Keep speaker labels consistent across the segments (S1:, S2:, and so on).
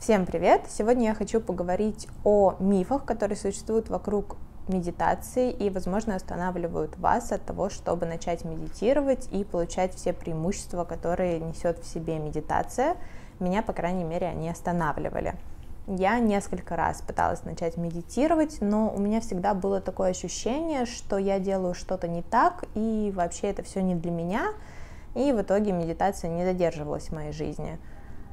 S1: Всем привет! Сегодня я хочу поговорить о мифах, которые существуют вокруг медитации и, возможно, останавливают вас от того, чтобы начать медитировать и получать все преимущества, которые несет в себе медитация. Меня, по крайней мере, они останавливали. Я несколько раз пыталась начать медитировать, но у меня всегда было такое ощущение, что я делаю что-то не так, и вообще это все не для меня, и в итоге медитация не задерживалась в моей жизни.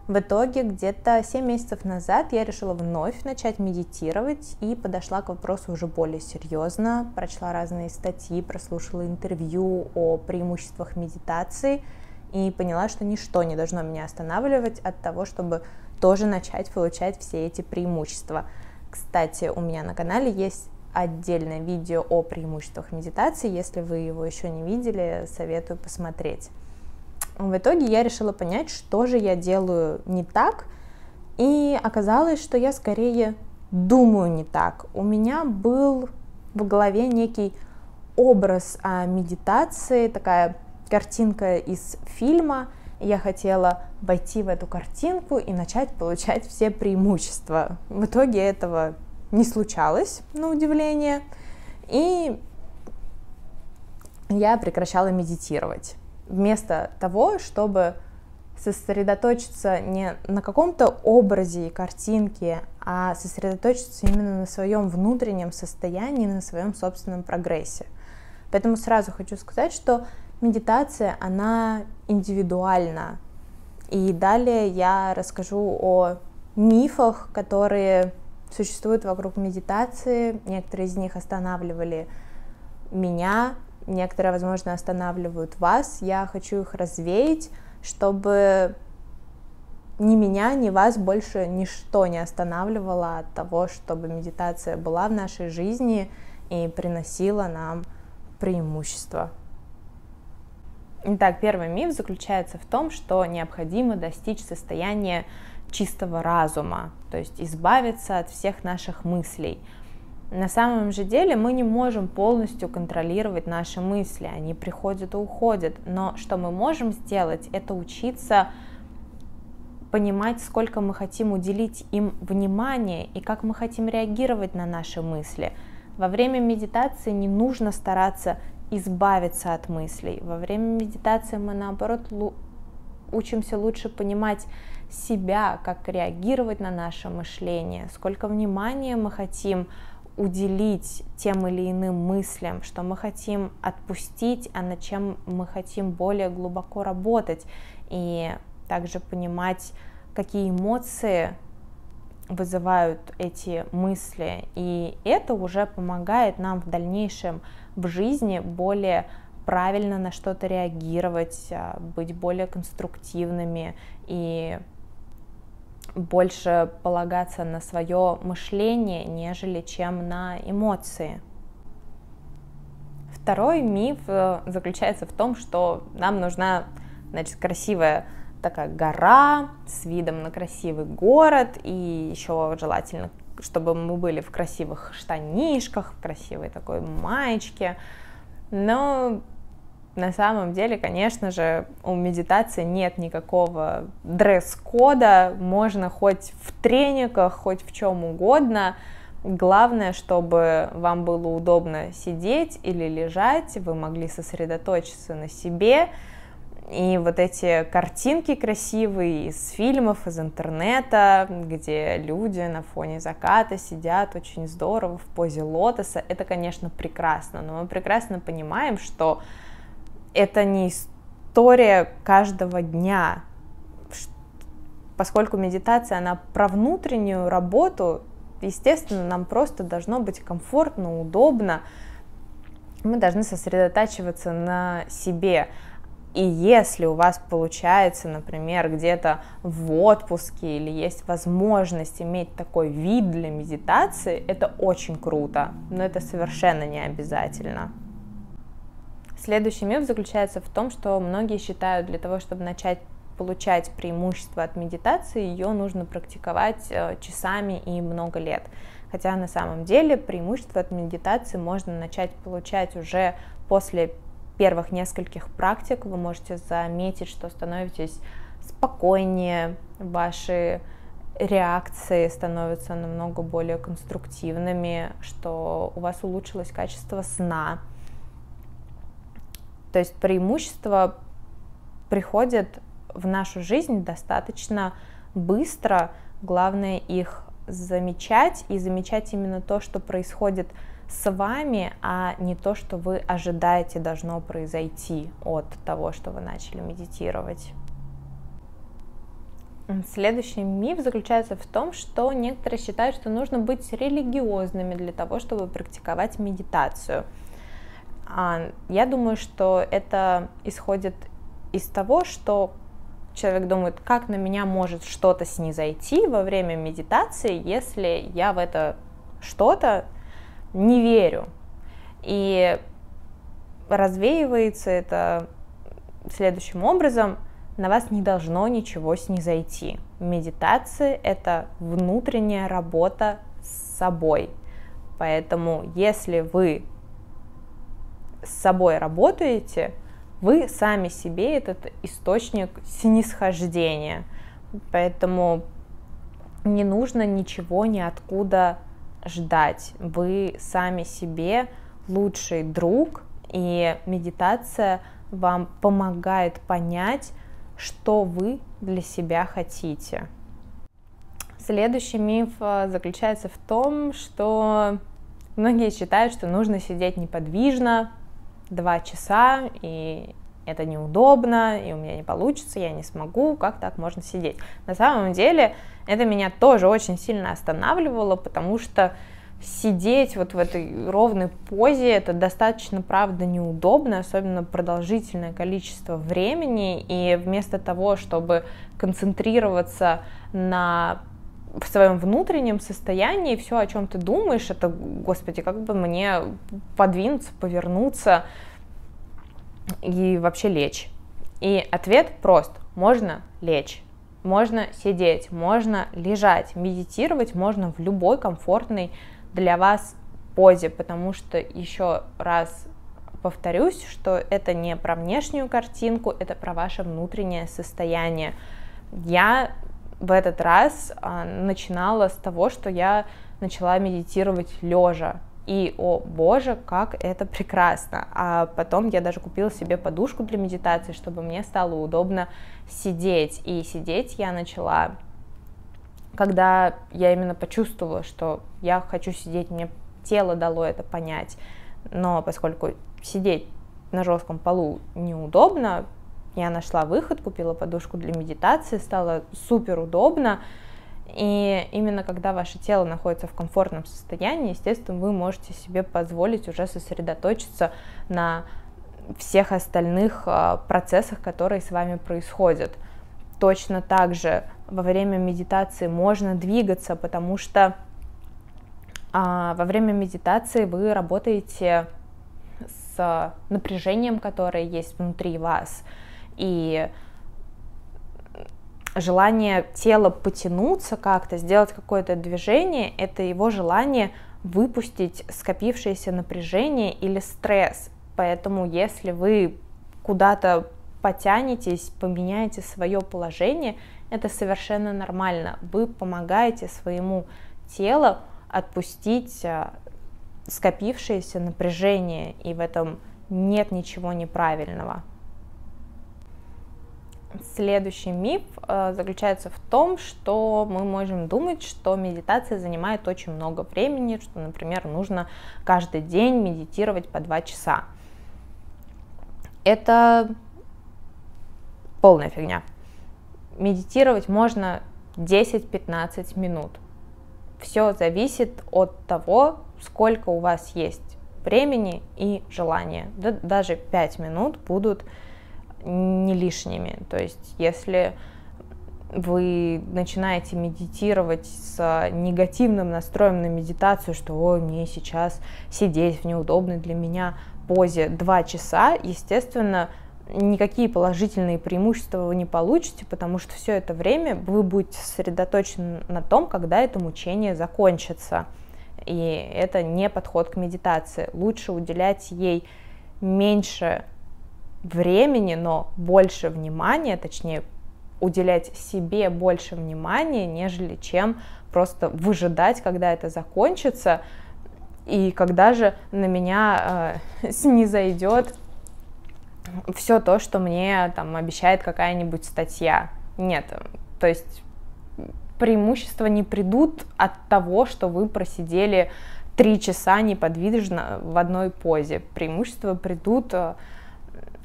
S1: В итоге где-то 7 месяцев назад я решила вновь начать медитировать и подошла к вопросу уже более серьезно, прочла разные статьи, прослушала интервью о преимуществах медитации и поняла, что ничто не должно меня останавливать от того, чтобы тоже начать получать все эти преимущества. Кстати, у меня на канале есть отдельное видео о преимуществах медитации. Если вы его еще не видели, советую посмотреть. В итоге я решила понять, что же я делаю не так, и оказалось, что я скорее думаю не так. У меня был в голове некий образ о медитации, такая картинка из фильма. Я хотела войти в эту картинку и начать получать все преимущества. В итоге этого не случалось, на удивление, и я прекращала медитировать вместо того, чтобы сосредоточиться не на каком-то образе и картинке, а сосредоточиться именно на своем внутреннем состоянии, на своем собственном прогрессе. Поэтому сразу хочу сказать, что медитация, она индивидуальна. И далее я расскажу о мифах, которые существуют вокруг медитации. Некоторые из них останавливали меня, некоторые, возможно, останавливают вас. Я хочу их развеять, чтобы ни меня, ни вас больше ничто не останавливало от того, чтобы медитация была в нашей жизни и приносила нам преимущество. Итак, первый миф заключается в том, что необходимо достичь состояния чистого разума, то есть избавиться от всех наших мыслей – на самом же деле мы не можем полностью контролировать наши мысли, они приходят и уходят, но что мы можем сделать, это учиться понимать, сколько мы хотим уделить им внимания и как мы хотим реагировать на наши мысли. Во время медитации не нужно стараться избавиться от мыслей. Во время медитации мы наоборот учимся лучше понимать себя, как реагировать на наше мышление, сколько внимания мы хотим уделить тем или иным мыслям, что мы хотим отпустить, а над чем мы хотим более глубоко работать, и также понимать, какие эмоции вызывают эти мысли, и это уже помогает нам в дальнейшем в жизни более правильно на что-то реагировать, а, быть более конструктивными и больше полагаться на свое мышление, нежели чем на эмоции. Второй миф э, заключается в том, что нам нужна значит, красивая такая гора с видом на красивый город, и еще желательно, чтобы мы были в красивых штанишках, в красивой такой маечке. Но на самом деле, конечно же, у медитации нет никакого дресс-кода, можно хоть в трениках, хоть в чем угодно. Главное, чтобы вам было удобно сидеть или лежать, вы могли сосредоточиться на себе. И вот эти картинки красивые из фильмов, из интернета, где люди на фоне заката сидят очень здорово в позе лотоса, это, конечно, прекрасно. Но мы прекрасно понимаем, что это не история каждого дня, поскольку медитация, она про внутреннюю работу, естественно, нам просто должно быть комфортно, удобно, мы должны сосредотачиваться на себе. И если у вас получается, например, где-то в отпуске или есть возможность иметь такой вид для медитации, это очень круто, но это совершенно не обязательно. Следующий миф заключается в том, что многие считают, для того, чтобы начать получать преимущество от медитации, ее нужно практиковать э, часами и много лет. Хотя на самом деле преимущество от медитации можно начать получать уже после первых нескольких практик. Вы можете заметить, что становитесь спокойнее, ваши реакции становятся намного более конструктивными, что у вас улучшилось качество сна. То есть преимущества приходят в нашу жизнь достаточно быстро, главное их замечать и замечать именно то, что происходит с вами, а не то, что вы ожидаете должно произойти от того, что вы начали медитировать. Следующий миф заключается в том, что некоторые считают, что нужно быть религиозными для того, чтобы практиковать медитацию. А, я думаю, что это исходит из того, что человек думает, как на меня может что-то снизойти во время медитации, если я в это что-то не верю. И развеивается это следующим образом на вас не должно ничего снизойти. Медитация — это внутренняя работа с собой. Поэтому если вы с собой работаете, вы сами себе этот источник снисхождения. Поэтому не нужно ничего ниоткуда ждать. Вы сами себе лучший друг, и медитация вам помогает понять, что вы для себя хотите. Следующий миф э, заключается в том, что многие считают, что нужно сидеть неподвижно два часа, и это неудобно, и у меня не получится, я не смогу, как так можно сидеть. На самом деле это меня тоже очень сильно останавливало, потому что сидеть вот в этой ровной позе, это достаточно, правда, неудобно, особенно продолжительное количество времени, и вместо того, чтобы концентрироваться на в своем внутреннем состоянии, все, о чем ты думаешь, это, господи, как бы мне подвинуться, повернуться и вообще лечь. И ответ прост. Можно лечь, можно сидеть, можно лежать, медитировать можно в любой комфортной для вас позе, потому что еще раз повторюсь, что это не про внешнюю картинку, это про ваше внутреннее состояние. Я в этот раз а, начинала с того, что я начала медитировать лежа. И, о боже, как это прекрасно. А потом я даже купила себе подушку для медитации, чтобы мне стало удобно сидеть. И сидеть я начала когда я именно почувствовала, что я хочу сидеть, мне тело дало это понять, но поскольку сидеть на жестком полу неудобно, я нашла выход, купила подушку для медитации, стало супер удобно, и именно когда ваше тело находится в комфортном состоянии, естественно, вы можете себе позволить уже сосредоточиться на всех остальных а, процессах, которые с вами происходят. Точно так же во время медитации можно двигаться, потому что а, во время медитации вы работаете с напряжением, которое есть внутри вас. И желание тела потянуться как-то, сделать какое-то движение, это его желание выпустить скопившееся напряжение или стресс. Поэтому если вы куда-то потянетесь, поменяете свое положение, это совершенно нормально. Вы помогаете своему телу отпустить а, скопившееся напряжение, и в этом нет ничего неправильного. Следующий миф э, заключается в том, что мы можем думать, что медитация занимает очень много времени, что, например, нужно каждый день медитировать по два часа. Это полная фигня. Медитировать можно 10-15 минут. Все зависит от того, сколько у вас есть времени и желания. Да, даже 5 минут будут не лишними. То есть, если вы начинаете медитировать с негативным настроем на медитацию, что ой, мне сейчас сидеть в неудобной для меня позе 2 часа, естественно, никакие положительные преимущества вы не получите, потому что все это время вы будете сосредоточены на том, когда это мучение закончится. И это не подход к медитации. Лучше уделять ей меньше времени, но больше внимания, точнее, уделять себе больше внимания, нежели чем просто выжидать, когда это закончится, и когда же на меня э, снизойдет все то, что мне там обещает какая-нибудь статья. Нет, то есть преимущества не придут от того, что вы просидели три часа неподвижно в одной позе. Преимущества придут э,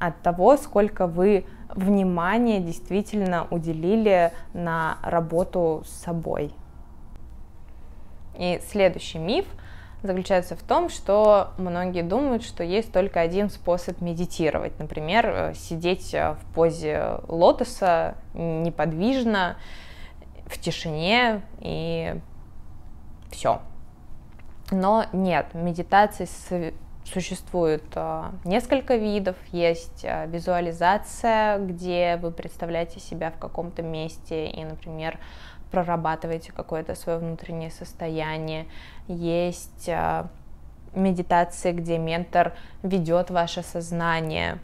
S1: от того, сколько вы внимания действительно уделили на работу с собой. И следующий миф заключается в том, что многие думают, что есть только один способ медитировать. Например, э, сидеть э, в позе лотоса неподвижно, в тишине и все. Но нет, медитации существует э, несколько видов. Есть визуализация, где вы представляете себя в каком-то месте и, например, прорабатываете какое-то свое внутреннее состояние. Есть э, медитации, где ментор ведет ваше сознание,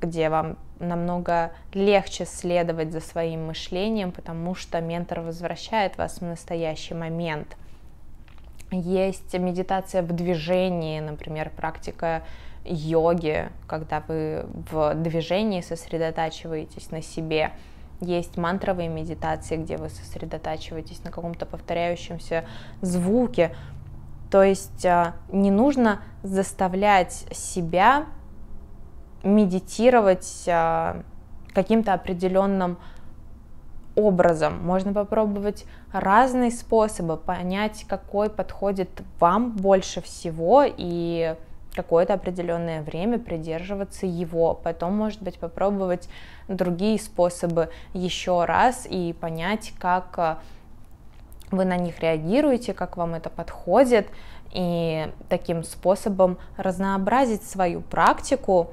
S1: где вам намного легче следовать за своим мышлением, потому что ментор возвращает вас в настоящий момент. Есть медитация в движении, например, практика йоги, когда вы в движении сосредотачиваетесь на себе – есть мантровые медитации, где вы сосредотачиваетесь на каком-то повторяющемся звуке. То есть а, не нужно заставлять себя медитировать а, каким-то определенным образом. Можно попробовать разные способы, понять, какой подходит вам больше всего и какое-то определенное время придерживаться его, потом, может быть, попробовать другие способы еще раз и понять, как э, вы на них реагируете, как вам это подходит, и таким способом разнообразить свою практику,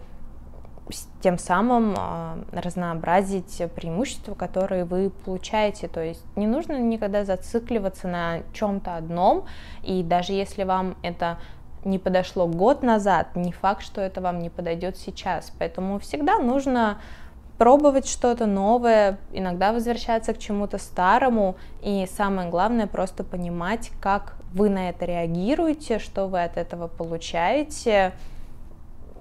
S1: тем самым э, разнообразить преимущества, которые вы получаете. То есть не нужно никогда зацикливаться на чем-то одном, и даже если вам это не подошло год назад, не факт, что это вам не подойдет сейчас. Поэтому всегда нужно пробовать что-то новое, иногда возвращаться к чему-то старому, и самое главное просто понимать, как вы на это реагируете, что вы от этого получаете.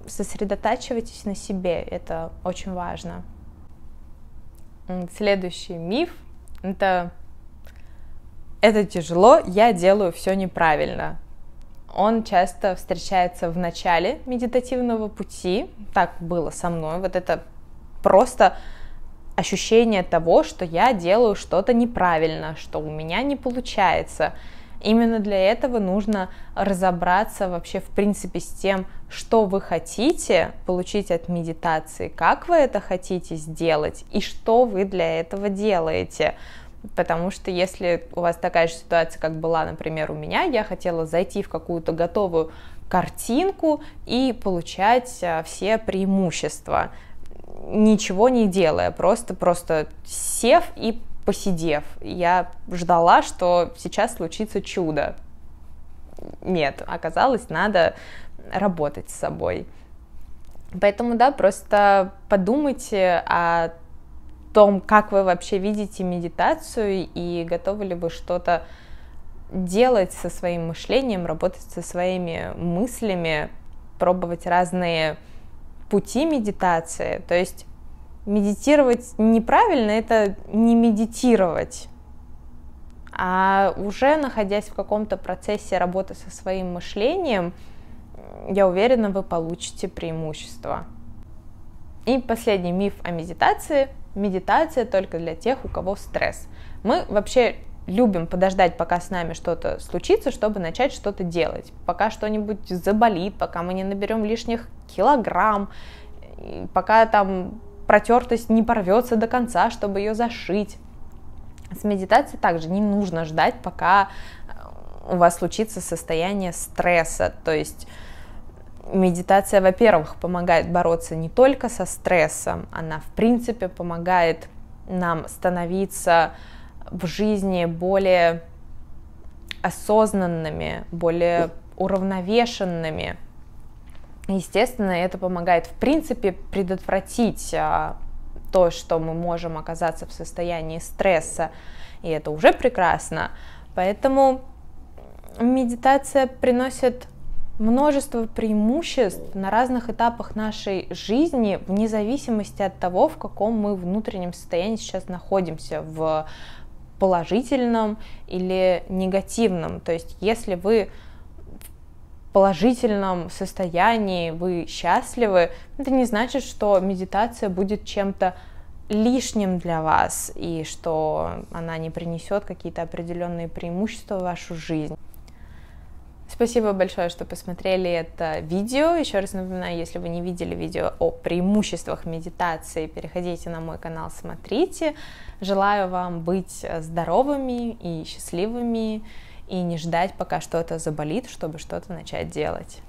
S1: Сосредотачивайтесь на себе, это очень важно. Следующий миф это это тяжело, я делаю все неправильно он часто встречается в начале медитативного пути. Так было со мной. Вот это просто ощущение того, что я делаю что-то неправильно, что у меня не получается. Именно для этого нужно разобраться вообще в принципе с тем, что вы хотите получить от медитации, как вы это хотите сделать и что вы для этого делаете. Потому что если у вас такая же ситуация, как была, например, у меня, я хотела зайти в какую-то готовую картинку и получать а, все преимущества, ничего не делая, просто, просто сев и посидев. Я ждала, что сейчас случится чудо. Нет, оказалось, надо работать с собой. Поэтому, да, просто подумайте о том, как вы вообще видите медитацию и готовы ли вы что-то делать со своим мышлением, работать со своими мыслями, пробовать разные пути медитации. То есть медитировать неправильно это не медитировать, а уже находясь в каком-то процессе работы со своим мышлением, я уверена, вы получите преимущество. И последний миф о медитации медитация только для тех, у кого стресс. Мы вообще любим подождать, пока с нами что-то случится, чтобы начать что-то делать. Пока что-нибудь заболит, пока мы не наберем лишних килограмм, пока там протертость не порвется до конца, чтобы ее зашить. С медитацией также не нужно ждать, пока у вас случится состояние стресса. То есть медитация, во-первых, помогает бороться не только со стрессом, она, в принципе, помогает нам становиться в жизни более осознанными, более уравновешенными. Естественно, это помогает, в принципе, предотвратить а, то, что мы можем оказаться в состоянии стресса, и это уже прекрасно. Поэтому медитация приносит множество преимуществ на разных этапах нашей жизни, вне зависимости от того, в каком мы внутреннем состоянии сейчас находимся, в положительном или негативном. То есть, если вы положительном состоянии, вы счастливы, это не значит, что медитация будет чем-то лишним для вас и что она не принесет какие-то определенные преимущества в вашу жизнь. Спасибо большое, что посмотрели это видео. Еще раз напоминаю, если вы не видели видео о преимуществах медитации, переходите на мой канал, смотрите. Желаю вам быть здоровыми и счастливыми и не ждать, пока что-то заболит, чтобы что-то начать делать.